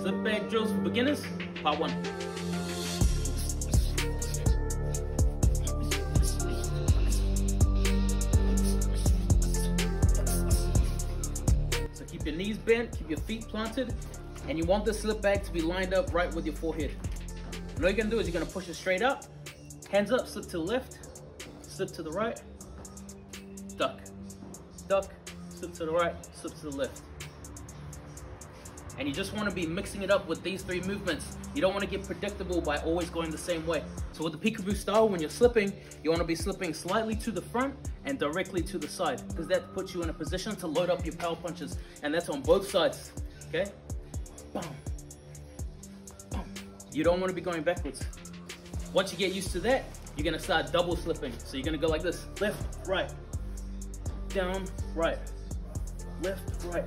Slip bag drills for beginners, part one. So keep your knees bent, keep your feet planted, and you want the slip bag to be lined up right with your forehead. And all you're gonna do is you're gonna push it straight up, hands up, slip to the left, slip to the right, duck, duck, slip to the right, slip to the left. And you just wanna be mixing it up with these three movements. You don't wanna get predictable by always going the same way. So with the peekaboo style, when you're slipping, you wanna be slipping slightly to the front and directly to the side, because that puts you in a position to load up your power punches. And that's on both sides, okay? Boom. Boom. You don't wanna be going backwards. Once you get used to that, you're gonna start double slipping. So you're gonna go like this, left, right, down, right, left, right,